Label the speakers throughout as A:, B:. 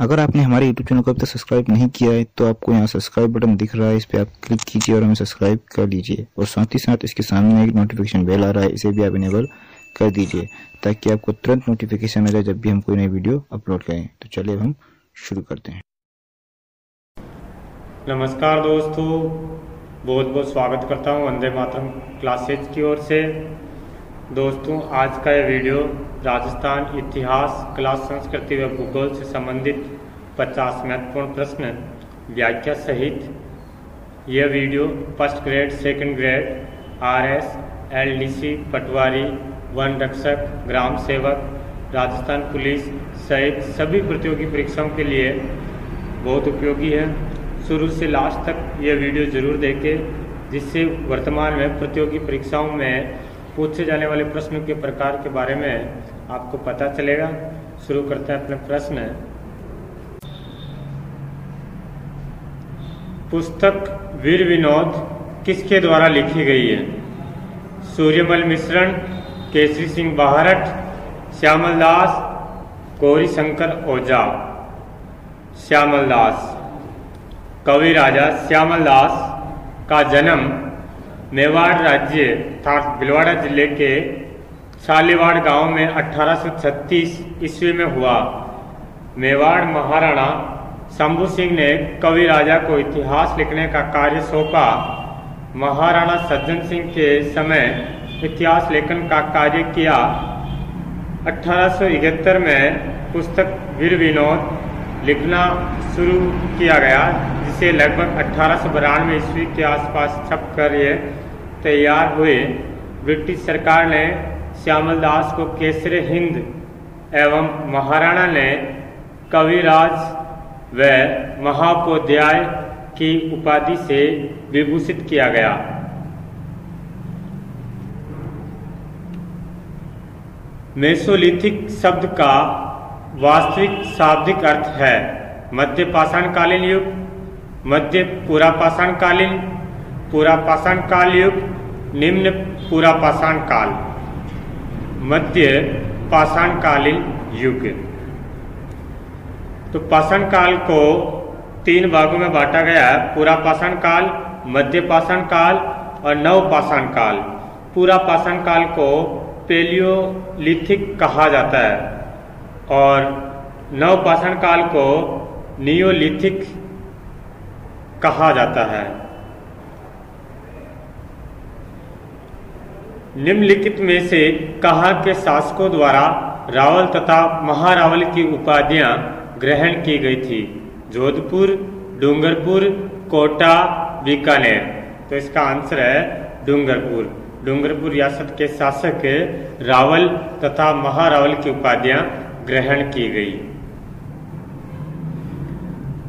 A: अगर आपने हमारे यूट्यूब चैनल को अब तक सब्सक्राइब नहीं किया है तो आपको यहाँ सब्सक्राइब बटन दिख रहा है इस पर आप क्लिक कीजिए और हमें सब्सक्राइब कर लीजिए और साथ ही साथ इसके सामने एक नोटिफिकेशन बेल आ रहा है इसे भी आप इनेबल कर दीजिए ताकि आपको तुरंत नोटिफिकेशन आ जाए जब भी हम कोई नई वीडियो अपलोड करें तो चलिए हम शुरू करते हैं नमस्कार दोस्तों बहुत बहुत स्वागत करता हूँ वंदे मातरम क्लासेज की ओर से दोस्तों आज का ये वीडियो राजस्थान इतिहास कला संस्कृति व भूगोल से संबंधित 50 महत्वपूर्ण प्रश्न व्याख्या सहित यह video first grade second grade RS LDC patwari वन रक्षक ग्राम सेवक राजस्थान पुलिस सहित सभी प्रतियोगी परीक्षाओं के लिए बहुत उपयोगी है शुरू से लास्ट तक यह वीडियो जरूर देखें जिससे वर्तमान में प्रतियोगी परीक्षाओं में पूछे जाने वाले प्रश्नों के प्रकार के बारे में आपको पता चलेगा शुरू करते हैं अपने प्रश्न पुस्तक वीर विनोद किसके द्वारा लिखी गई है सूर्यमल मिश्रण केसरी सिंह बहारट श्यामल दास गौरी शंकर ओझा श्यामल दास कवि राजा श्यामल दास का जन्म मेवाड़ राज्य अर्थात भिलवाड़ा जिले के शालीवाड़ गांव में 1836 ईस्वी में हुआ मेवाड़ महाराणा शंभु सिंह ने कवि राजा को इतिहास लिखने का कार्य सौंपा महाराणा सज्जन सिंह के समय इतिहास लेखन का कार्य किया 1871 में पुस्तक वीर विनोद लिखना शुरू किया गया जिसे लगभग अठारह सौ ईस्वी के आसपास छप कर ये तैयार हुए ब्रिटिश सरकार ने श्यामल दास को केसर हिंद एवं महाराणा ने कविराज व महापोध्याय की उपाधि से विभूषित किया गया मेसोलिथिक शब्द का वास्तविक शाब्दिक अर्थ है मध्य पाषाणकालीन युग मध्य पूरा पाषाणकालीन पूरा पाषाण काल युग निम्न पूरा पाषाण काल मध्य पाषाणकालीन युग तो पाषाण काल को तीन भागों में बांटा गया है पूरा पाषाण काल मध्य पाषाण काल और नव पाषाण काल पूरा पाषाण काल को पेलियोलिथिक कहा जाता है और नव पाषाण काल को नियोलिथिक कहा जाता है निम्नलिखित में से कहा के शासकों द्वारा रावल तथा महारावल की उपाधियां ग्रहण की गई थी जोधपुर डूंगरपुर कोटा बीकानेर तो इसका आंसर है डूंगरपुर डूंगरपुर रियासत के शासक रावल तथा महारावल की उपाधियां ग्रहण की गई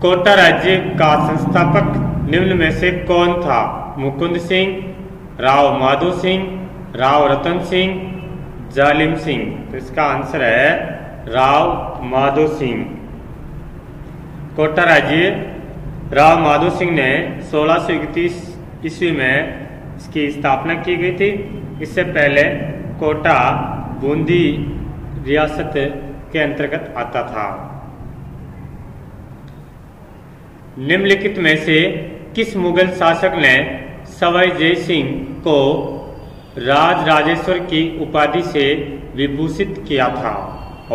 A: कोटा राज्य का संस्थापक निम्न में से कौन था मुकुंद सिंह राव माधो सिंह राव रतन सिंह जालिम सिंह तो इसका आंसर है राव माधो सिंह कोटा राज्य राव माधो सिंह ने सोलह सौ इकतीस ईस्वी में इसकी स्थापना की गई थी इससे पहले कोटा बूंदी रियासत के अंतर्गत आता था निम्नलिखित में से किस मुगल शासक ने सवाई जय सिंह को राज राजेश्वर की उपाधि से विभूषित किया था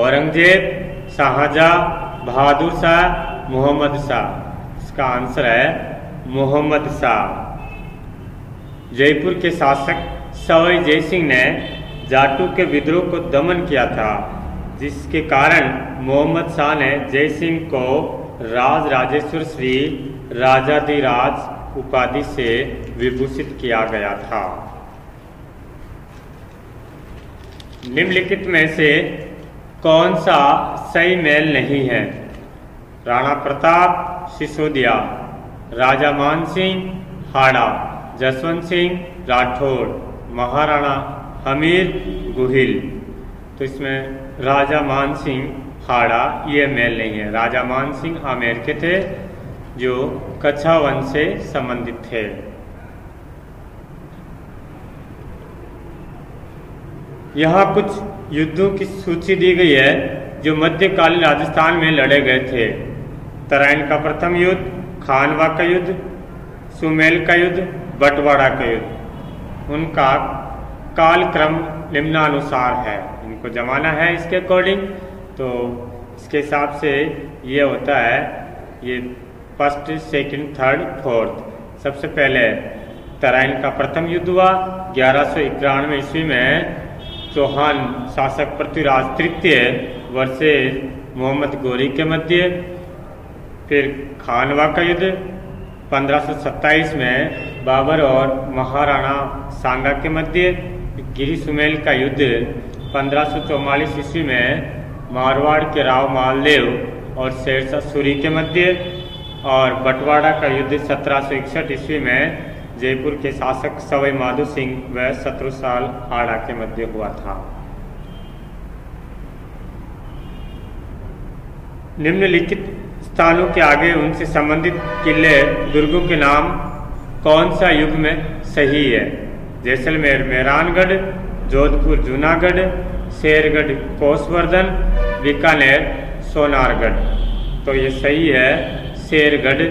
A: औरंगजेब शाहजहा बहादुर शाह मोहम्मद शाह इसका आंसर है मोहम्मद शाह जयपुर के शासक सवई जय सिंह ने जाटू के विद्रोह को दमन किया था जिसके कारण मोहम्मद शाह ने जय सिंह को राज राजेश्वर श्री राजाधिराज उपाधि से विभूषित किया गया था निम्नलिखित में से कौन सा सही मेल नहीं है राणा प्रताप सिसोदिया राजा मान सिंह हाड़ा जसवंत सिंह राठौड़ महाराणा हमीर गुहिल तो इसमें राजा मान सिंह हाड़ा ये मेल नहीं है राजा मान सिंह आमेर के थे जो कच्छा वंश से संबंधित थे यहाँ कुछ युद्धों की सूची दी गई है जो मध्यकालीन राजस्थान में लड़े गए थे तराइन का प्रथम युद्ध खानवा का युद्ध सुमेल का युद्ध बटवाड़ा का युद्ध उनका कालक्रम निम्नानुसार है इनको जमाना है इसके अकॉर्डिंग तो इसके हिसाब से ये होता है ये फर्स्ट सेकंड थर्ड फोर्थ सबसे पहले तराइन का प्रथम युद्ध हुआ ग्यारह सौ ईस्वी में चौहान शासक पृथ्वीराज तृतीय वर्षे मोहम्मद गौरी के मध्य फिर खानवा का युद्ध 1527 में बाबर और महाराणा सांगा के मध्य गिरी सुमेल का युद्ध पंद्रह ईस्वी में मारवाड़ के राव मालदेव और शेरशाह सूरी के मध्य और बटवाड़ा का युद्ध सत्रह ईस्वी में जयपुर के शासक सवई माधो सिंह व शत्रुसाल आड़ा के मध्य हुआ था निम्नलिखित स्थानों के आगे उनसे संबंधित किले दुर्गों के नाम कौन सा युग में सही है जैसलमेर मेहरानगढ़ जोधपुर जूनागढ़ शेरगढ़ कोसवर्धन बीकानेर सोनारगढ़ तो ये सही है शेरगढ़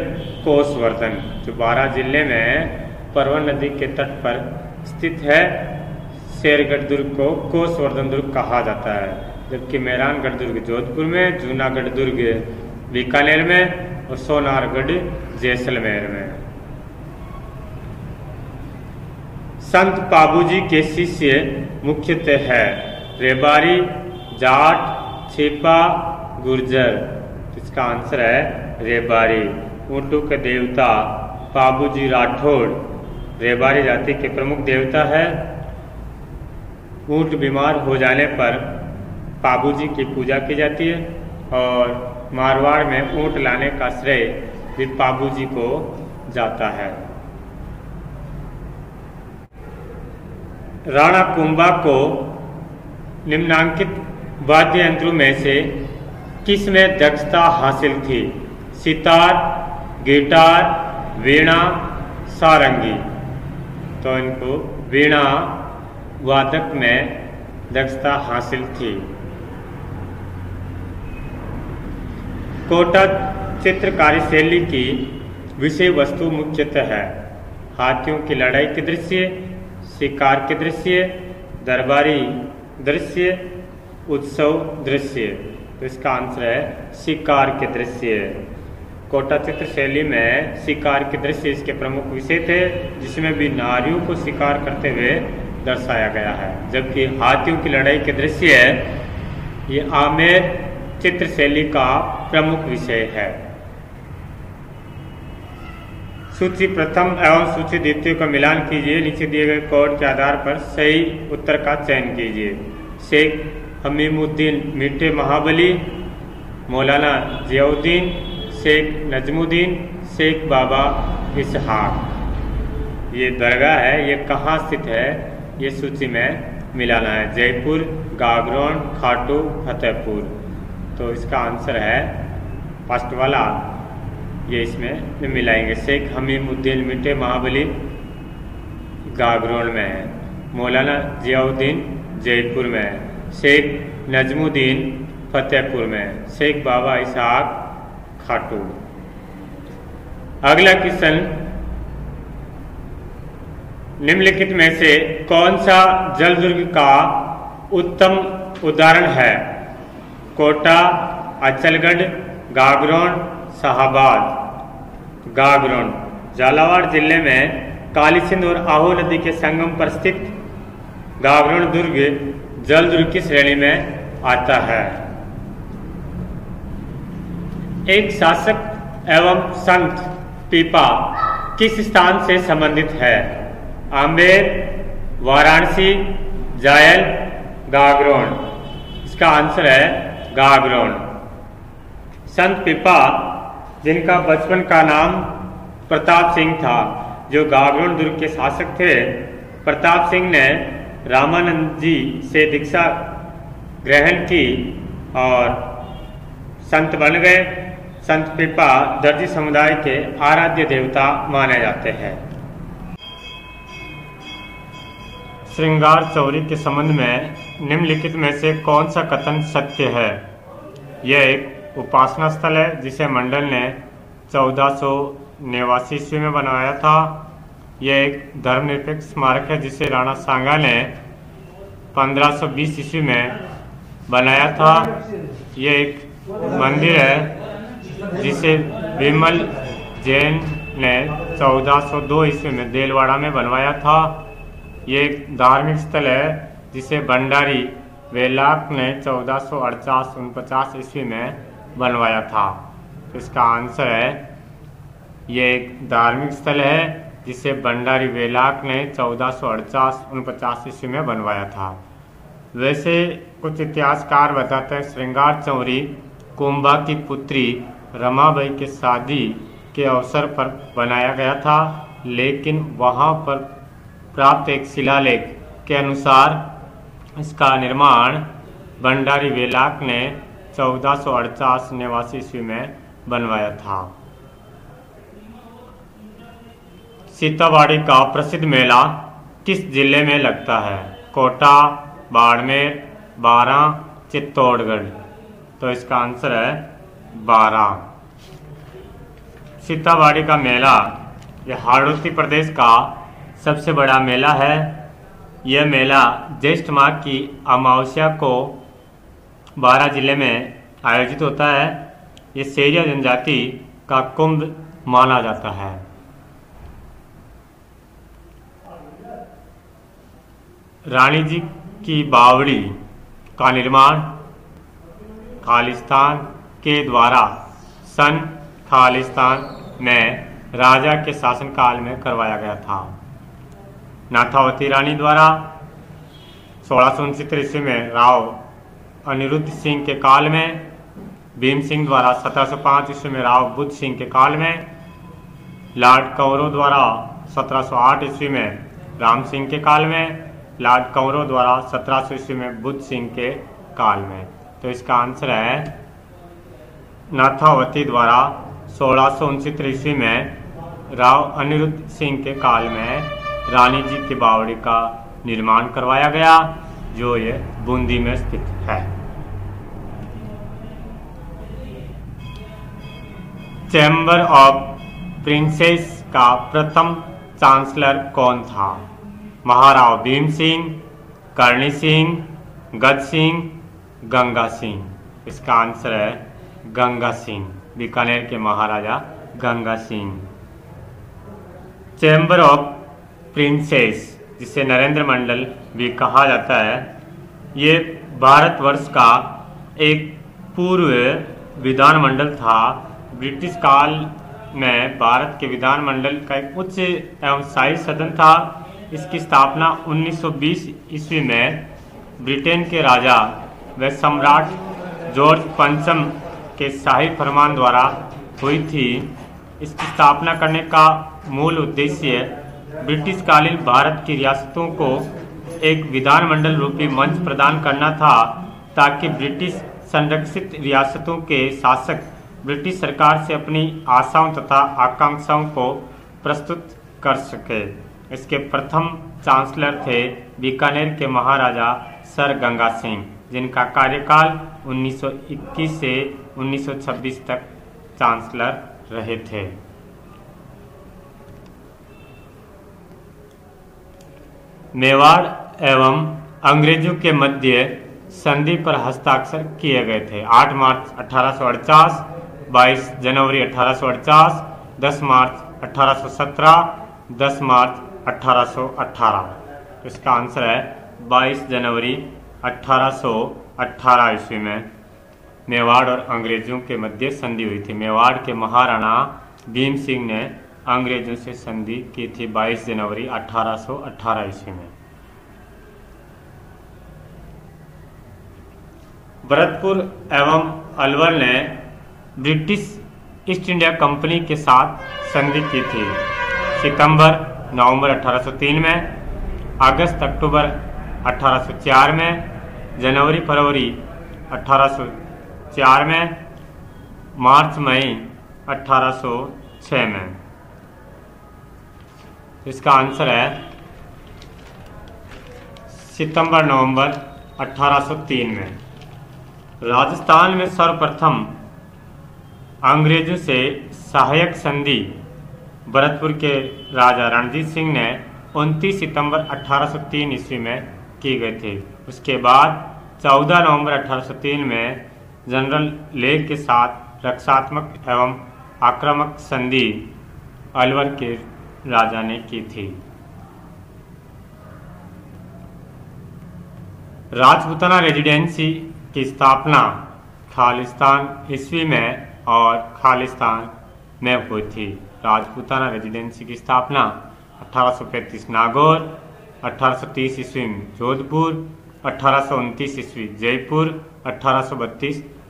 A: कोसवर्धन जो बारह जिले में परवा नदी के तट पर स्थित है शेरगढ़ दुर्ग को कोसवर्धन दुर्ग कहा जाता है जबकि मेहरानगढ़ दुर्ग जोधपुर में जूनागढ़ दुर्ग बीकानेर में और सोनारगढ़ जैसलमेर में संत बाबूजी के शिष्य मुख्यतः है रेबारी जाट छिपा गुर्जर इसका आंसर है रेबारी ऊँटू के देवता बाबूजी राठौड़ रेबारी जाति के प्रमुख देवता है ऊट बीमार हो जाने पर बाबू जी की पूजा की जाती है और मारवाड़ में ऊंट लाने का श्रेय भी बाबू जी को जाता है राणा कुंभा को निम्नांकित वाद्य यंत्रों में से किस में दक्षता हासिल थी सितार गिटार वीणा सारंगी तो इनको वीणा वादक में दक्षता हासिल थी कोटा चित्रकारी शैली की विषय वस्तु मुख्यतः है हाथियों की लड़ाई के दृश्य शिकार के दृश्य दरबारी दृश्य उत्सव दृश्य तो इसका आंसर है शिकार के दृश्य कोटा चित्र शैली में शिकार के दृश्य इसके प्रमुख विषय थे जिसमें भी नारियों को शिकार करते हुए दर्शाया गया है जबकि हाथियों की लड़ाई के दृश्य ये आमेर चित्र शैली का प्रमुख विषय है सूची प्रथम एवं सूची द्वितीय का मिलान कीजिए नीचे दिए गए कोड के आधार पर सही उत्तर का चयन कीजिए शेख हमीमुद्दीन मीठे महाबली मौलाना जियाउद्दीन शेख नजमुद्दीन शेख बाबा इसहाक ये दरगाह है ये कहाँ स्थित है ये सूची में मिलाना है जयपुर गागरौन खाटू फतेहपुर तो इसका आंसर है फर्स्ट वाला ये इसमें मिलाएंगे शेख हमीमुद्दीन मिटे महाबली गागरोन में है मौलाना जियाउद्दीन जयपुर में है शेख नजमुद्दीन फतेहपुर में शेख बाबा इसहाक खाटू अगला क्वेश्चन निम्नलिखित में से कौन सा जल दुर्ग का उत्तम उदाहरण है कोटा अचलगढ़ गागरौन शाहबाद गागरौन झालावाड़ जिले में काली सिंध और आहो नदी के संगम पर स्थित गागरौन दुर्ग जल दुर्ग की श्रेणी में आता है एक शासक एवं संत पीपा किस स्थान से संबंधित है आम्बेर वाराणसी जायल गागरोन इसका आंसर है गागरोन संत पीपा जिनका बचपन का नाम प्रताप सिंह था जो गागरोन दुर्ग के शासक थे प्रताप सिंह ने रामानंद जी से दीक्षा ग्रहण की और संत बन गए संत पिपा दर्जी समुदाय के आराध्य देवता माने जाते हैं श्रृंगार चौरी के संबंध में निम्नलिखित में से कौन सा कथन सत्य है यह एक उपासना स्थल है जिसे मंडल ने चौदह सौ नेवासी ईस्वी में बनाया था यह एक धर्मनिरपेक्ष स्मारक है जिसे राणा सांगा ने 1520 ईस्वी में बनाया था यह एक मंदिर है जिसे विमल जैन ने 1402 ईस्वी में देलवाड़ा में बनवाया था ये एक धार्मिक स्थल है जिसे भंडारी वेलाक ने चौदह सौ अड़चास उनपचास ईस्वी में बनवाया था इसका आंसर है ये एक धार्मिक स्थल है जिसे भंडारी वेलाक ने चौदह सौ अड़चास उनपचास ईस्वी में बनवाया था वैसे कुछ इतिहासकार बताते हैं श्रृंगार चौरी कुंभा की पुत्री रमाबाई के शादी के अवसर पर बनाया गया था लेकिन वहाँ पर प्राप्त एक शिलालेख के अनुसार इसका निर्माण भंडारी वेलाक ने चौदह सौ अड़चास ईस्वी में बनवाया था सीतावाड़ी का प्रसिद्ध मेला किस जिले में लगता है कोटा बाड़मेर बारह चित्तौड़गढ़ तो इसका आंसर है बारह सीताबाड़ी का मेला यह हाड़ोती प्रदेश का सबसे बड़ा मेला है यह मेला ज्येष्ठ माह की अमावस्या को बारह जिले में आयोजित होता है ये सेरिया जनजाति का कुंभ माना जाता है रानी जी की बावड़ी का निर्माण खालिस्तान के द्वारा सन खालिस्तान में राजा के शासनकाल में करवाया गया था नाथावती रानी द्वारा सोलह सौ ईस्वी में राव अनिरुद्ध सिंह के काल में भीम सिंह द्वारा 1705 ईस्वी में राव बुद्ध सिंह के काल में
B: लॉर्ड कौरव द्वारा 1708 ईस्वी में राम सिंह के काल में
A: लॉर्ड कौरव द्वारा 1700 ईस्वी में बुद्ध सिंह के काल में तो इसका आंसर है नाथावती द्वारा सोलह सौ ईस्वी में राव अनिरुद्ध सिंह के काल में रानी जी की बावड़ी का निर्माण करवाया गया जो ये बूंदी में स्थित है चैम्बर ऑफ प्रिंसेस का प्रथम चांसलर कौन था महाराव भीम सिंह करणी सिंह गज सिंह गंगा सिंह इसका आंसर है गंगा सिंह बीकानेर के महाराजा Ganga Singh chamber of princes जिसे नरेंद्र मंडल भी कहा जाता है ये भारतवर्ष का एक पूर्व विधानमंडल था ब्रिटिश काल में भारत के विधानमंडल का एक उच्च एवं शाही सदन था इसकी स्थापना 1920 ईस्वी में ब्रिटेन के राजा व सम्राट जॉर्ज पंचम के शाही फरमान द्वारा हुई थी इसकी स्थापना करने का मूल उद्देश्य ब्रिटिशकालीन भारत की रियासतों को एक विधानमंडल रूपी मंच प्रदान करना था ताकि ब्रिटिश संरक्षित रियासतों के शासक ब्रिटिश सरकार से अपनी आशाओं तथा आकांक्षाओं को प्रस्तुत कर सके इसके प्रथम चांसलर थे बीकानेर के महाराजा सर गंगा सिंह जिनका कार्यकाल 1921 से 1926 तक चांसलर रहे थे मेवाड़ एवं अंग्रेजों के मध्य संधि पर हस्ताक्षर किए गए थे 8 मार्च अठारह 22 जनवरी अठारह 10 मार्च 1817, 10 मार्च 1818। इसका आंसर है 22 जनवरी 1818 ईस्वी में मेवाड़ और अंग्रेजों के मध्य संधि हुई थी मेवाड़ के महाराणा भीम सिंह ने अंग्रेजों से संधि की थी 22 जनवरी 1818 ईस्वी में भरतपुर एवं अलवर ने ब्रिटिश ईस्ट इंडिया कंपनी के साथ संधि की थी सितंबर नवंबर 1803 में अगस्त अक्टूबर 1804 में जनवरी फरवरी चार में मार्च मई 1806 में इसका आंसर है सितंबर नवंबर 1803 में राजस्थान में सर्वप्रथम अंग्रेजों से सहायक संधि भरतपुर के राजा रणजीत सिंह ने 29 सितंबर 1803 ईस्वी में की गई थी उसके बाद 14 नवंबर 1803 में जनरल ले के साथ रक्षात्मक एवं आक्रामक संधि अलवर के राजा ने की थी राजपूताना रेजिडेंसी की स्थापना खालिस्तान ईस्वी में और खालिस्तान में हुई थी राजपूताना रेजिडेंसी की स्थापना 1835 नागौर 1830 ईस्वी में जोधपुर अठारह ईस्वी जयपुर अठारह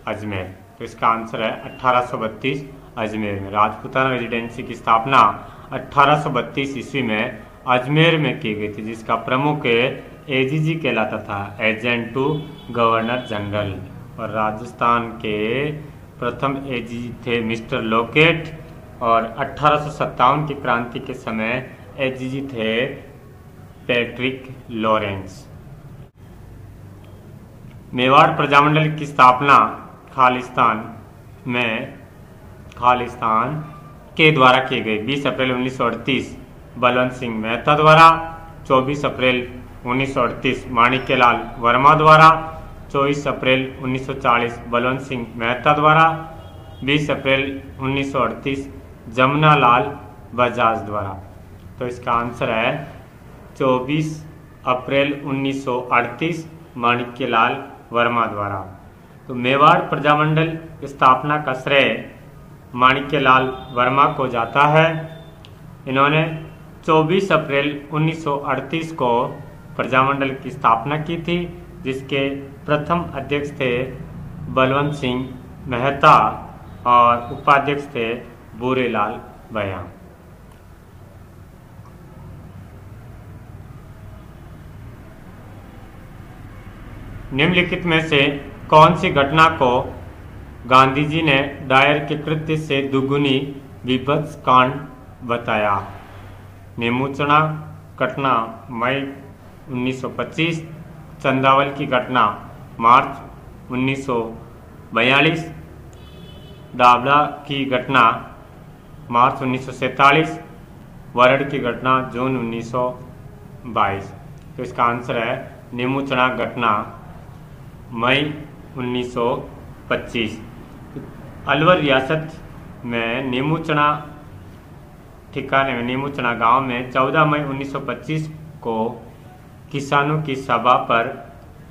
A: अजमेर तो इसका आंसर है 1832 अजमेर में राजपूतान रेजिडेंसी की स्थापना 1832 ईस्वी में अजमेर में की गई थी जिसका प्रमुख एजीजी कहलाता था एजेंट टू गवर्नर जनरल और राजस्थान के प्रथम एजीजी थे मिस्टर लोकेट और अठारह की क्रांति के समय एजीजी थे पैट्रिक लॉरेंस मेवाड़ प्रजामंडल की स्थापना खालिस्तान में खालिस्तान के द्वारा किए गए 20 अप्रैल 1938 बलवंत सिंह मेहता द्वारा 24 अप्रैल 1938 माणिक्यलाल वर्मा द्वारा 24 अप्रैल 1940 बलवंत सिंह मेहता द्वारा 20 अप्रैल 1938 जमुना लाल बजाज द्वारा तो इसका आंसर है 24 अप्रैल 1938 माणिक्यलाल वर्मा द्वारा तो मेवाड़ प्रजामंडल स्थापना का श्रेय माणिक्य लाल वर्मा को जाता है इन्होंने 24 अप्रैल 1938 को प्रजामंडल की स्थापना की थी जिसके प्रथम अध्यक्ष थे बलवंत सिंह मेहता और उपाध्यक्ष थे बूरेलाल बयाम निम्नलिखित में से कौन सी घटना को गांधी जी ने डायर के कृत्य से दुगुनी विभत्स कांड बताया निमोचना घटना मई 1925 चंदावल की घटना मार्च 1942 डाबला की घटना मार्च उन्नीस वरड़ की घटना जून 1922 तो इसका आंसर है निमोचना घटना मई 1925 अलवर रियासत में नीमूचना ठिकाने में नीमूचना गांव में 14 मई 1925 को किसानों की सभा पर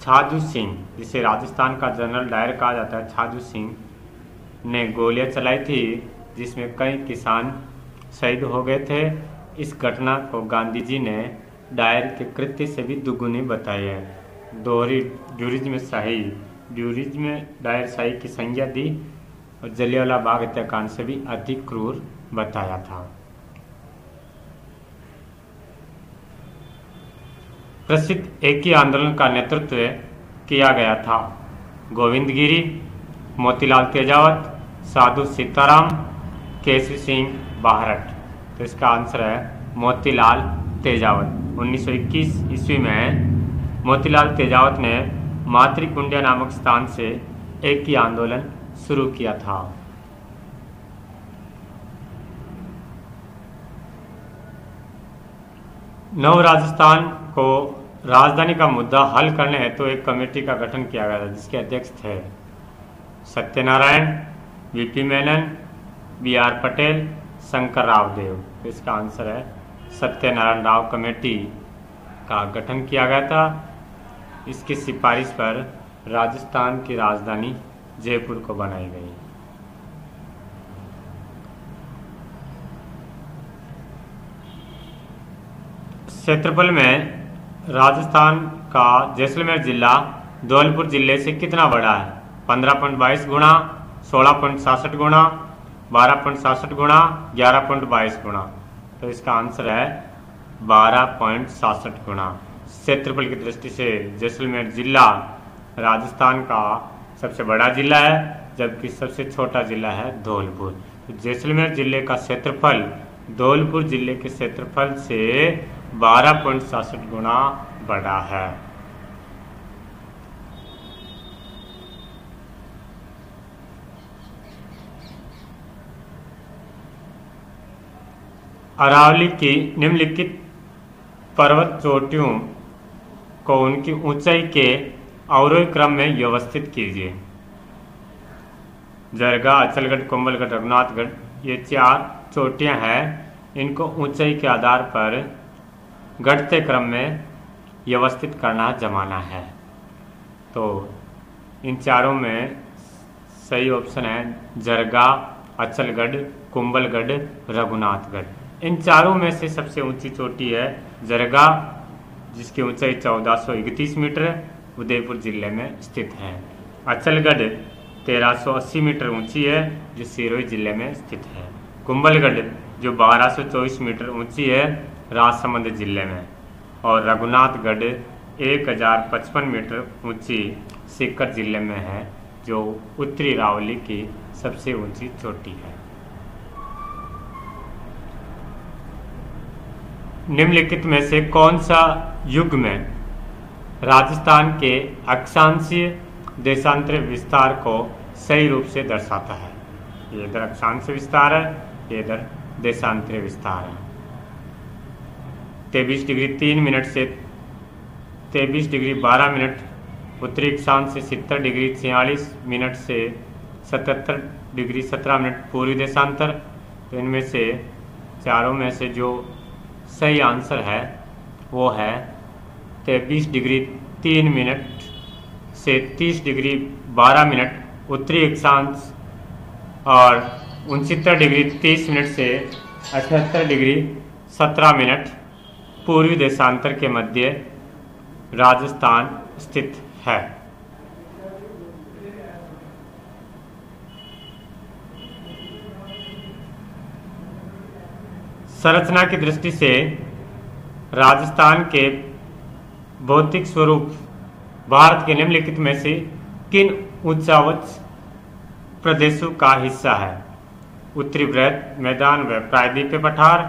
A: छाजू सिंह जिसे राजस्थान का जनरल डायर कहा जाता है छाजू सिंह ने गोलियां चलाई थी जिसमें कई किसान शहीद हो गए थे इस घटना को गांधी जी ने डायर के कृत्य से भी दुगुनी बताई है दोहरी जुरिज में शाही ड्यूरिज्म डायर शाही की संज्ञा दी और जलियावाला बाग हत्याकांड से भी अधिक क्रूर बताया था प्रसिद्ध एक ही आंदोलन का नेतृत्व किया गया था गोविंद गिरी मोतीलाल तेजावत साधु सीताराम केसरी सिंह बाहरट तो इसका आंसर है मोतीलाल तेजावत 1921 ईस्वी में मोतीलाल तेजावत ने मातृकुंडिया नामक स्थान से एक ही आंदोलन शुरू किया था नव राजस्थान को राजधानी का मुद्दा हल करने हेतु तो एक कमेटी का गठन किया गया था जिसके अध्यक्ष थे Satyanarayan VP Menon B R Patel Shankar Rao Dev इसका आंसर है सत्यनारायण राव कमेटी का गठन किया गया था इसकी सिफारिश पर राजस्थान की राजधानी जयपुर को बनाई गई क्षेत्रफल में राजस्थान का जैसलमेर जिला धौलपुर जिले से कितना बड़ा है पंद्रह पॉइंट बाईस गुणा सोलह पॉइंट सासठ गुणा बारह पॉइंट सासठ गुणा ग्यारह पॉइंट बाईस गुणा तो इसका आंसर है बारह पॉइंट सासठ गुणा क्षेत्रफल की दृष्टि से जैसलमेर जिला राजस्थान का सबसे बड़ा जिला है जबकि सबसे छोटा जिला है धौलपुर तो जैसलमेर जिले का क्षेत्रफल धौलपुर जिले के क्षेत्रफल से बारह पॉइंट गुना बड़ा है अरावली की निम्नलिखित पर्वत चोटियों को उनकी ऊंचाई के अवरोही क्रम में व्यवस्थित कीजिए जरगा अचलगढ़ कुंबलगढ़ रघुनाथगढ़ ये चार चोटियां हैं इनको ऊंचाई के आधार पर घटते क्रम में व्यवस्थित करना जमाना है तो इन चारों में सही ऑप्शन है जरगा अचलगढ़ कुंबलगढ़ रघुनाथगढ़ इन चारों में से सबसे ऊंची चोटी है जरगा जिसकी ऊंचाई चौदह सौ इकतीस मीटर उदयपुर जिले में स्थित है अचलगढ़ 1380 मीटर ऊंची है जो सिरोही जिले में स्थित है कुंबलगढ़ जो 1224 मीटर ऊंची है राजसमंद जिले में और रघुनाथगढ़ 1055 मीटर ऊंची सीकर जिले में है जो उत्तरी रावली की सबसे ऊंची चोटी है निम्नलिखित में से कौन सा युग में राजस्थान के अक्षांशीय देशांतर विस्तार को सही रूप से दर्शाता है ये इधर अक्षांश विस्तार है ये इधर देशांतर विस्तार है तेबीस डिग्री तीन मिनट से तेबीस डिग्री बारह मिनट उत्तरी अक्षांश से सितर डिग्री छियालीस मिनट से सतहत्तर डिग्री सत्रह मिनट पूर्वी देशांतर तो इनमें से चारों में से जो सही आंसर है वो है तेबीस डिग्री तीन मिनट से तीस डिग्री बारह मिनट उत्तरी अक्षांश और उनसत्तर डिग्री तीस मिनट से अठहत्तर डिग्री सत्रह मिनट पूर्वी देशांतर के मध्य राजस्थान स्थित है संरचना की दृष्टि से राजस्थान के भौतिक स्वरूप भारत के निम्नलिखित में से किन ऊंचावच प्रदेशों का हिस्सा है उत्तरी बृहत मैदान व प्रायद्वीप पठार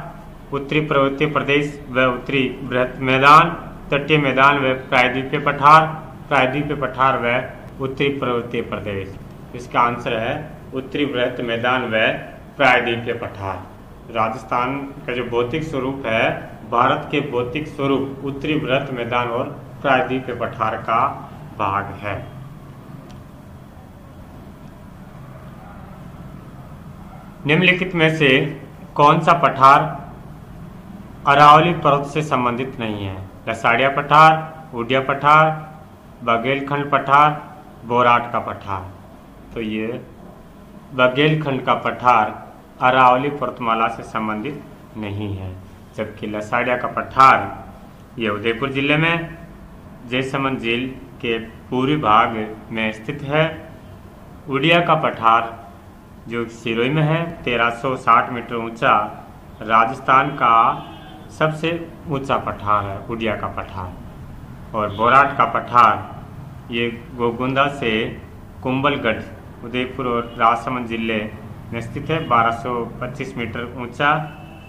A: उत्तरी पर्वतीय प्रदेश व उत्तरी बृहत मैदान तटीय मैदान व प्रायद्वीप पठार प्रायद्वीप पठार व उत्तरी पर्वतीय प्रदेश इसका आंसर है उत्तरी बृहत मैदान व प्रायद्वीप पठार राजस्थान का जो भौतिक स्वरूप है भारत के भौतिक स्वरूप उत्तरी व्रत मैदान और प्रायद्वीप पठार का भाग है निम्नलिखित में से कौन सा पठार अरावली पर्वत से संबंधित नहीं है लसाड़िया पठार उडिया पठार बघेलखंड पठार बोराट का पठार तो ये बघेलखंड का पठार अरावली पर्तमाला से संबंधित नहीं है जबकि लसाड़िया का पठार यह उदयपुर जिले में जयसमंद झील के पूर्वी भाग में स्थित है उड़िया का पठार जो सिरोई में है 1360 मीटर ऊंचा राजस्थान का सबसे ऊंचा पठार है उड़िया का पठार और बोराट का पठार ये गोगुंदा से कुंबलगढ़ उदयपुर और राजसमंद जिले में स्थित है 1225 मीटर ऊंचा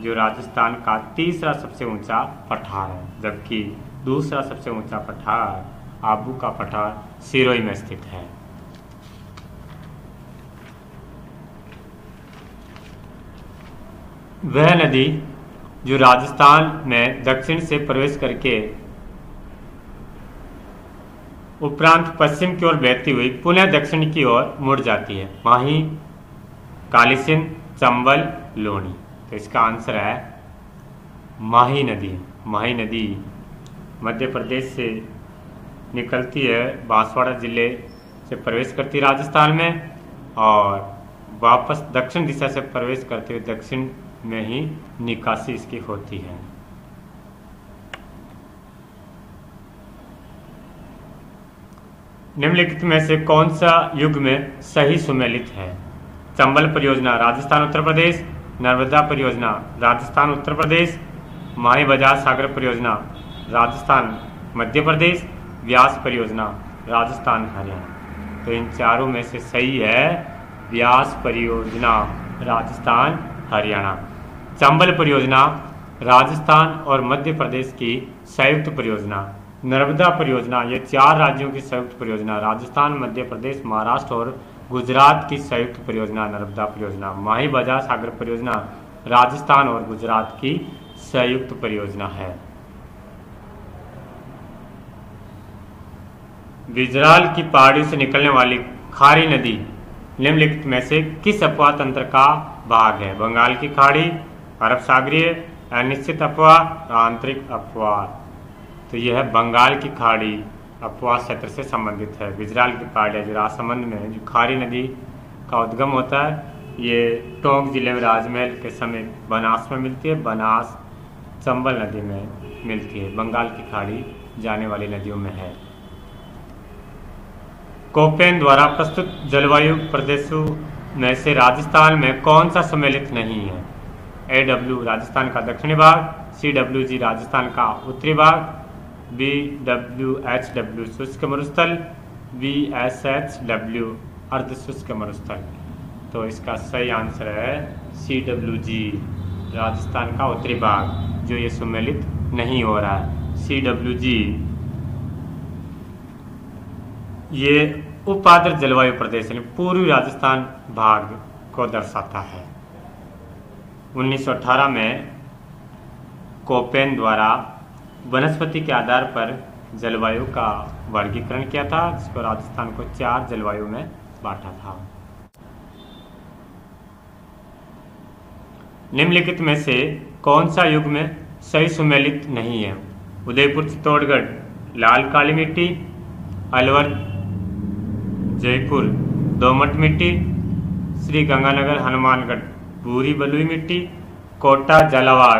A: जो राजस्थान का तीसरा सबसे ऊंचा पठार है जबकि दूसरा सबसे ऊंचा पठार आबू का पठार सिरोई में स्थित है वह नदी जो राजस्थान में दक्षिण से प्रवेश करके उपरांत पश्चिम की ओर बहती हुई पुनः दक्षिण की ओर मुड़ जाती है वहीं कालीसिन चंबल लोनी तो इसका आंसर है माही नदी माही नदी मध्य प्रदेश से निकलती है बांसवाड़ा ज़िले से प्रवेश करती है राजस्थान में और वापस दक्षिण दिशा से प्रवेश करते हुए दक्षिण में ही निकासी इसकी होती है निम्नलिखित में से कौन सा युग में सही सुमेलित है चंबल परियोजना राजस्थान उत्तर प्रदेश नर्मदा परियोजना राजस्थान उत्तर प्रदेश माही बजाज सागर परियोजना राजस्थान मध्य प्रदेश व्यास परियोजना राजस्थान हरियाणा तो इन चारों में से सही है व्यास परियोजना राजस्थान हरियाणा चंबल परियोजना राजस्थान और मध्य प्रदेश की संयुक्त परियोजना नर्मदा परियोजना ये चार राज्यों की संयुक्त परियोजना राजस्थान मध्य प्रदेश महाराष्ट्र और गुजरात की संयुक्त परियोजना नर्मदा परियोजना माही बाजार सागर परियोजना राजस्थान और गुजरात की संयुक्त परियोजना है विजराल की पहाड़ी से निकलने वाली खारी नदी निम्नलिखित में से किस अपवा तंत्र का भाग है बंगाल की खाड़ी अरब सागरीय अनिश्चित अपवा आंतरिक अपवा तो यह बंगाल की खाड़ी अपवास क्षेत्र से संबंधित है गुजराल की पहाड़ या जुरासमंद में जो खारी नदी का उद्गम होता है ये टोंक जिले में राजमहल के समय बनास में मिलती है बनास चंबल नदी में मिलती है बंगाल की खाड़ी जाने वाली नदियों में है कोपेन द्वारा प्रस्तुत जलवायु प्रदेशों में से राजस्थान में कौन सा सम्मिलित नहीं है ए डब्ल्यू राजस्थान का दक्षिणी भाग सी डब्ल्यू जी राजस्थान का उत्तरी भाग बी डब्ल्यू एच डब्ल्यू शुष्क मरुस्थल बी एस एच डब्ल्यू अर्ध शुष्क मरुस्थल तो इसका सही आंसर है सी डब्ल्यू जी राजस्थान का उत्तरी भाग जो ये सम्मिलित नहीं हो रहा है सी डब्ल्यू जी ये उपाद्र जलवायु प्रदेश यानी पूर्वी राजस्थान भाग को दर्शाता है 1918 में कोपेन द्वारा वनस्पति के आधार पर जलवायु का वर्गीकरण किया था जिसको राजस्थान को चार जलवायु में बांटा था निम्नलिखित में से कौन सा युग में सही सुमेलित नहीं है उदयपुर चित्तौड़गढ़ लाल काली मिट्टी अलवर जयपुर दोमट मिट्टी श्री गंगानगर हनुमानगढ़ बूढ़ी बलुई मिट्टी कोटा जलावार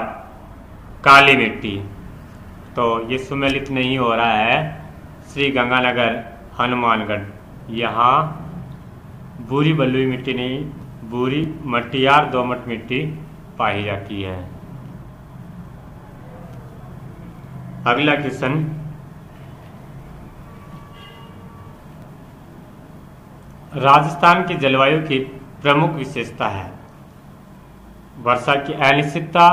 A: काली मिट्टी तो ये सुमेलित नहीं हो रहा है श्री गंगानगर हनुमानगढ़ यहाँ बुरी बलुई मिट्टी नहीं बुरी मटियार दोमट मिट्टी पाई जाती है अगला क्वेश्चन राजस्थान की जलवायु की प्रमुख विशेषता है वर्षा की अनिश्चितता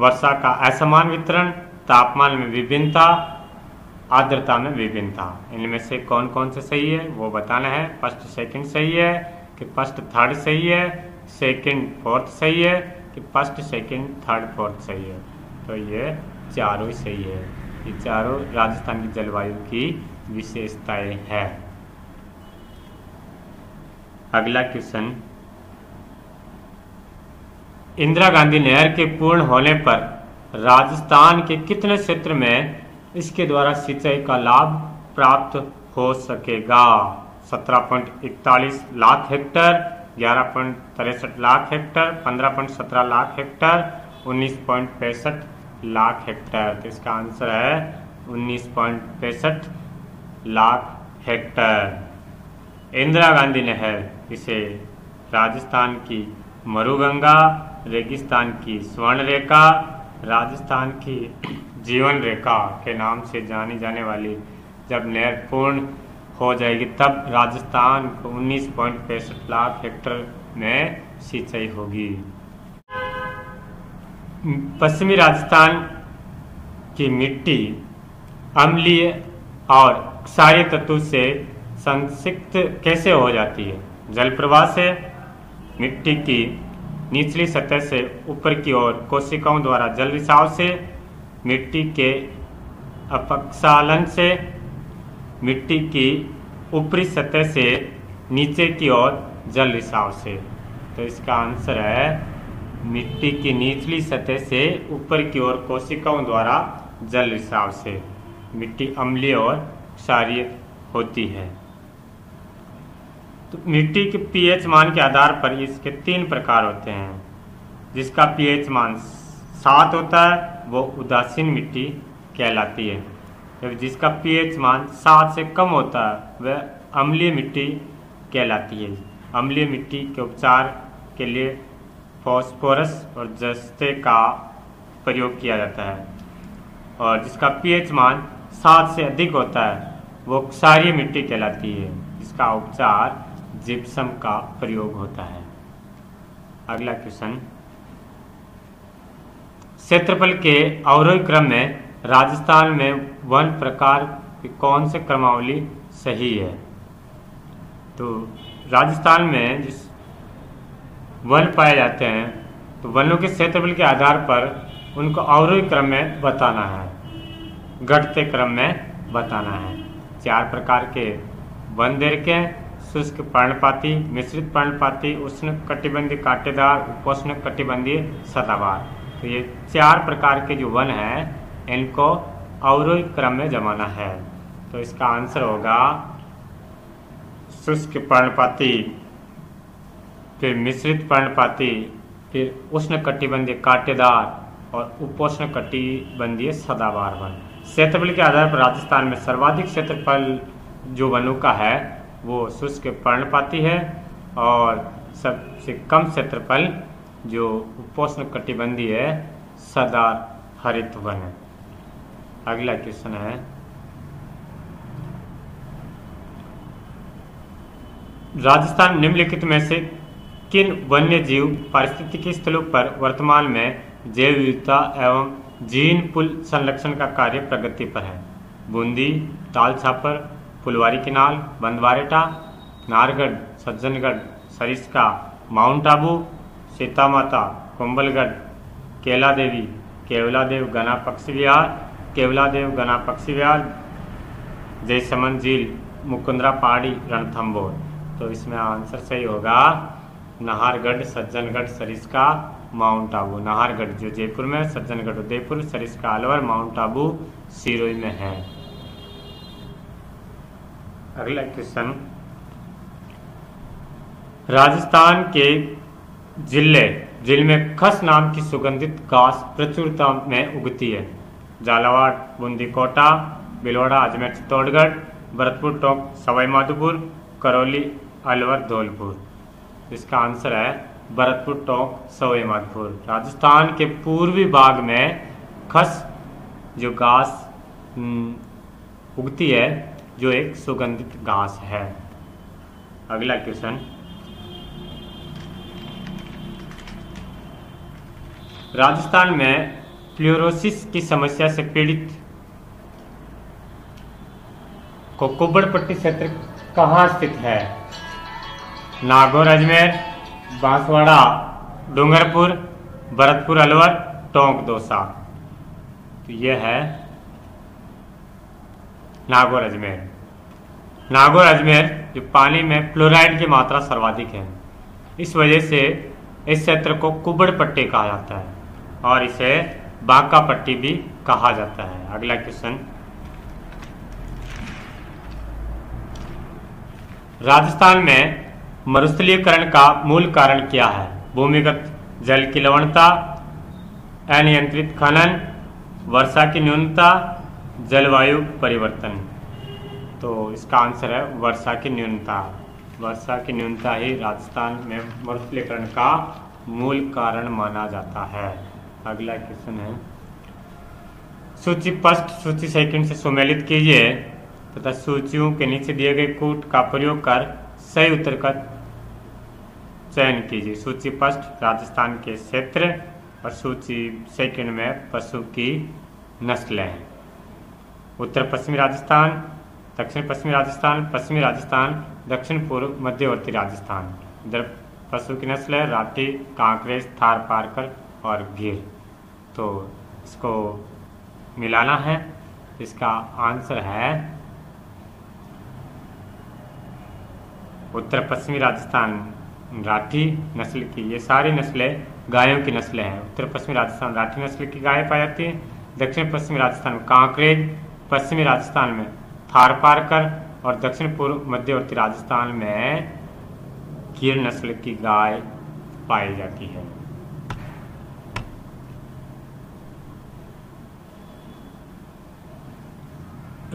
A: वर्षा का असमान वितरण तापमान में विभिन्नता आर्द्रता में विभिन्नता इनमें से कौन कौन से सही है वो बताना है फर्स्ट सेकंड सही है कि फर्स्ट थर्ड सही है सेकंड फोर्थ सही है कि फर्स्ट सेकंड थर्ड फोर्थ सही है तो ये चारों ही सही है ये चारों राजस्थान की जलवायु की विशेषताएं है अगला क्वेश्चन इंदिरा गांधी नहर के पूर्ण होने पर राजस्थान के कितने क्षेत्र में इसके द्वारा सिंचाई का लाभ प्राप्त हो सकेगा 17.41 लाख हेक्टर ग्यारह पॉइंट तिरसठ लाख हेक्टर पंद्रह पॉइंट सत्रह लाख हेक्टर उन्नीस पॉइंट पैंसठ लाख हेक्टर तो इसका आंसर है उन्नीस पॉइंट पैंसठ लाख हेक्टर इंदिरा गांधी नहर इसे राजस्थान की मरुगंगा रेगिस्तान की स्वर्ण रेखा राजस्थान की जीवन रेखा के नाम से जानी जाने वाली जब नहर पूर्ण हो जाएगी तब राजस्थान को उन्नीस पॉइंट पैंसठ लाख हेक्टर में सिंचाई होगी पश्चिमी राजस्थान की मिट्टी अम्लीय और क्षारीय तत्व से संक्षिप्त कैसे हो जाती है जलप्रवाह से मिट्टी की निचली सतह से ऊपर की ओर कोशिकाओं द्वारा जल रिसाव से मिट्टी के अपक्षालन से मिट्टी की ऊपरी सतह से नीचे की ओर जल रिसाव से तो इसका आंसर है मिट्टी की निचली सतह से ऊपर की ओर कोशिकाओं द्वारा जल रिसाव से मिट्टी अम्लीय और क्षारीय होती है तो मिट्टी के पीएच मान के आधार पर इसके तीन प्रकार होते हैं जिसका पीएच मान सात होता है वो उदासीन मिट्टी कहलाती है जब जिसका पीएच मान सात से कम होता है वह अम्लीय मिट्टी कहलाती है अम्लीय मिट्टी के उपचार के लिए फॉस्फोरस और जस्ते का प्रयोग किया जाता है और जिसका पीएच मान सात से अधिक होता है वो क्षारीय मिट्टी कहलाती है इसका उपचार जिप्सम का प्रयोग होता है अगला क्वेश्चन क्षेत्रफल के अवरोही क्रम में राजस्थान में वन प्रकार की कौन से क्रमावली सही है तो राजस्थान में जिस वन पाए जाते हैं तो वनों के क्षेत्रफल के आधार पर उनको अवरोही क्रम में बताना है घटते क्रम में बताना है चार प्रकार के वन दे रखे हैं शुष्क पर्णपाती मिश्रित पर्णपाती उष्ण कटिबंधी कांटेदार उपोष्ण कटिबंधीय सदाबार तो ये चार प्रकार के जो वन हैं इनको अवरोही क्रम में जमाना है तो इसका आंसर होगा शुष्क पर्णपाती फिर मिश्रित पर्णपाती फिर उष्ण कटिबंधीय कांटेदार और उपोष्ण कटिबंधीय सदाबार वन क्षेत्रफल के आधार पर राजस्थान में सर्वाधिक क्षेत्रफल जो वनों का है वो शुष्क पर्णपाती है और सबसे कम क्षेत्रफल जो उपोष्ण कटिबंधी है सदा हरित वन है अगला क्वेश्चन है राजस्थान निम्नलिखित में से किन वन्य जीव पारिस्थितिकी स्थलों पर वर्तमान में जैव विविधता एवं जीन पुल संरक्षण का कार्य प्रगति पर है बूंदी ताल छापर फुलवारी किनाल बंदवारेटा नारगढ़ सज्जनगढ़ सरिस्का माउंट आबू सीता माता कुंबलगढ़ केला देवी केवला देव गना पक्षी विहार केवला देव गना पक्षी विहार जयसमन झील मुकुंदरा पहाड़ी रणथम्बोर तो इसमें आंसर सही होगा नाहरगढ़ सज्जनगढ़ सरिस्का माउंट आबू नाहरगढ़ जो जयपुर में सज्जनगढ़ उदयपुर सरिस्का अलवर माउंट आबू सिरोई में है अगला क्वेश्चन राजस्थान के जिले जिले में खस नाम की सुगंधित घास प्रचुरता में उगती है झालावाड़ बूंदी कोटा बिलोड़ा अजमेर चित्तौड़गढ़ भरतपुर टोंक सवाईमाधोपुर करौली अलवर धौलपुर इसका आंसर है भरतपुर टोंक सवाईमाधोपुर राजस्थान के पूर्वी भाग में खस जो घास उगती है जो एक सुगंधित घास है अगला क्वेश्चन राजस्थान में फ्लोरोसिस की समस्या से पीड़ित कोकोबड़पट्टी क्षेत्र कहाँ स्थित है नागौर अजमेर बांसवाड़ा डूंगरपुर भरतपुर अलवर टोंक दोसा तो यह है नागौर अजमेर नागौर अजमेर जो पानी में फ्लोराइड की मात्रा सर्वाधिक है इस वजह से इस क्षेत्र को कुबड़ पट्टी कहा जाता है और इसे बाका पट्टी भी कहा जाता है अगला क्वेश्चन राजस्थान में मरुस्थलीकरण का मूल कारण क्या है भूमिगत जल की लवणता अनियंत्रित खनन वर्षा की न्यूनता जलवायु परिवर्तन तो इसका आंसर है वर्षा की न्यूनता वर्षा की न्यूनता ही राजस्थान में मरुस्थलीकरण का मूल कारण माना जाता है अगला क्वेश्चन है सूची फर्स्ट सूची सेकंड से सुमेलित कीजिए तथा सूचियों के नीचे दिए गए कूट का प्रयोग कर सही उत्तर का चयन कीजिए सूची फर्स्ट राजस्थान के क्षेत्र और सूची सेकंड में पशु की नस्लें हैं उत्तर पश्चिमी राजस्थान दक्षिण पश्चिमी राजस्थान पश्चिमी राजस्थान दक्षिण पूर्व मध्यवर्ती राजस्थान इधर पशु की नस्ल है राठी कांकरेज थार पारकर और गिर तो इसको मिलाना है इसका आंसर है उत्तर पश्चिमी राजस्थान राठी नस्ल की ये सारी नस्लें गायों की नस्लें हैं उत्तर पश्चिमी राजस्थान राठी नस्ल की गायें पाई जाती हैं दक्षिण पश्चिमी राजस्थान कांकरेज पश्चिमी राजस्थान में थार पारकर और दक्षिण पूर्व मध्यवर्ती राजस्थान में गिर नस्ल की गाय पाई जाती है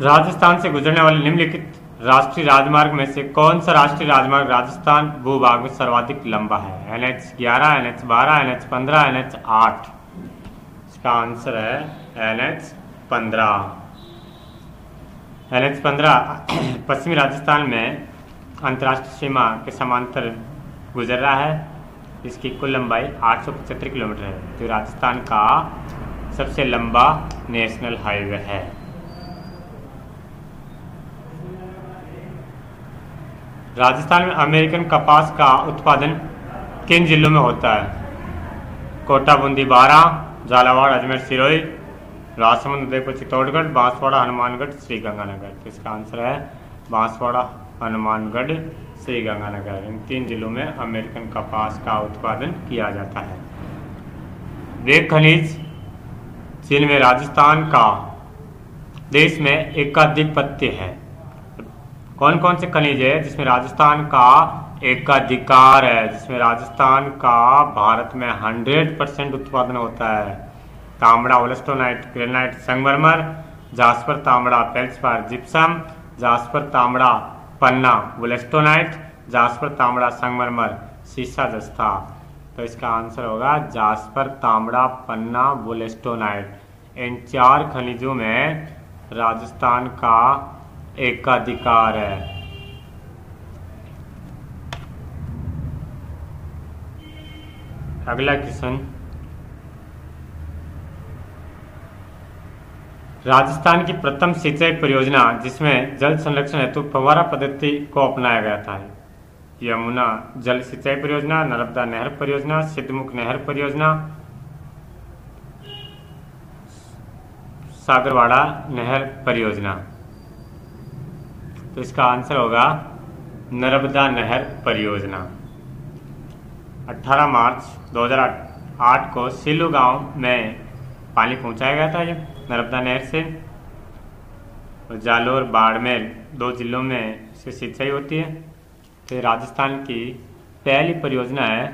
A: राजस्थान से गुजरने वाले निम्नलिखित राष्ट्रीय राजमार्ग में से कौन सा राष्ट्रीय राजमार्ग राजस्थान भूभाग में सर्वाधिक लंबा है एन एच ग्यारह एन एच बारह एन एच पंद्रह एन एच आठ इसका आंसर है एन एच पंद्रह एन एच पंद्रह पश्चिमी राजस्थान में अंतर्राष्ट्रीय सीमा के समांतर गुजर रहा है इसकी कुल लंबाई आठ किलोमीटर है जो तो राजस्थान का सबसे लंबा नेशनल हाईवे है राजस्थान में अमेरिकन कपास का उत्पादन किन जिलों में होता है कोटा बूंदी बारह झालावाड़ अजमेर सिरोही राजसमंद उदयपुर चित्तौड़गढ़ बांसवाड़ा हनुमानगढ़ श्री गंगानगर तो इसका आंसर है बांसवाड़ा हनुमानगढ़ श्री गंगानगर इन तीन जिलों में अमेरिकन कपास का उत्पादन किया जाता है रेत खनिज चीन में राजस्थान का देश में एकाधिपत्य है कौन कौन से खनिज है जिसमें राजस्थान का एकाधिकार है जिसमें राजस्थान का भारत में 100 परसेंट उत्पादन होता है तांबड़ा ओलेस्टोनाइट ग्रेनाइट संगमरमर जास्पर तांबड़ा पेल्सपार जिप्सम जास्पर तांबड़ा पन्ना ओलेस्टोनाइट जास्पर तांबड़ा संगमरमर शीशा जस्ता तो इसका आंसर होगा जास्पर तांबड़ा पन्ना बोलेस्टोनाइट इन चार खनिजों में राजस्थान का एकाधिकार है अगला क्वेश्चन राजस्थान की प्रथम सिंचाई परियोजना जिसमें जल संरक्षण हेतु फवारा पद्धति को अपनाया गया था यमुना जल सिंचाई परियोजना नर्मदा नहर परियोजना सिद्धमुख नहर परियोजना सागरवाड़ा नहर परियोजना तो इसका आंसर होगा नर्मदा नहर परियोजना 18 मार्च 2008 को सिलू गांव में पानी पहुंचाया गया था यह नर्मदा नहर से और जालोर बाड़मेर दो ज़िलों में से सिंचाई होती है तो राजस्थान की पहली परियोजना है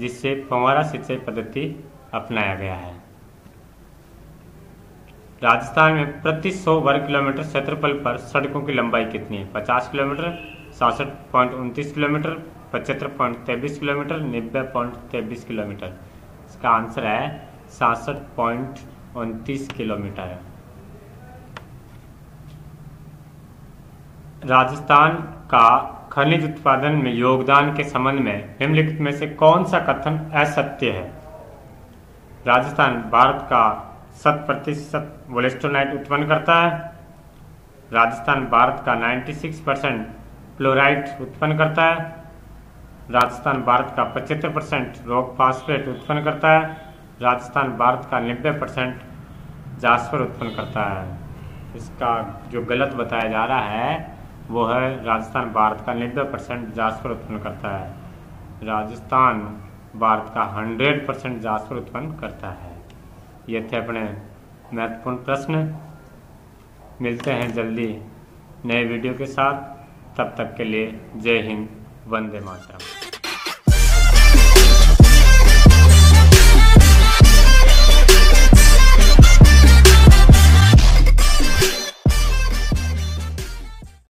A: जिससे फंवारा सिंचाई पद्धति अपनाया गया है राजस्थान में प्रति 100 वर्ग किलोमीटर क्षेत्रफल पर सड़कों की लंबाई कितनी है 50 किलोमीटर सासठ पॉइंट किलोमीटर पचहत्तर पॉइंट तेबीस किलोमीटर नब्बे पॉइंट तेबीस किलोमीटर इसका आंसर है सासठ पॉइंट उनतीस किलोमीटर राजस्थान का खनिज उत्पादन में योगदान के संबंध में निम्नलिखित में से कौन सा कथन असत्य है राजस्थान भारत का शत प्रतिशत वोलेस्टोनाइट उत्पन्न करता है राजस्थान भारत का 96 परसेंट फ्लोराइट उत्पन्न करता है राजस्थान भारत का 75 परसेंट रॉक फास्फेट उत्पन्न करता है राजस्थान भारत का नब्बे परसेंट जासवर उत्पन्न करता है इसका जो गलत बताया जा रहा है वो है राजस्थान भारत का नब्बे परसेंट जासवर उत्पन्न करता है राजस्थान भारत का हंड्रेड परसेंट जासवर उत्पन्न करता है ये थे अपने महत्वपूर्ण प्रश्न मिलते हैं जल्दी नए वीडियो के साथ तब तक के लिए जय हिंद वंदे मातरम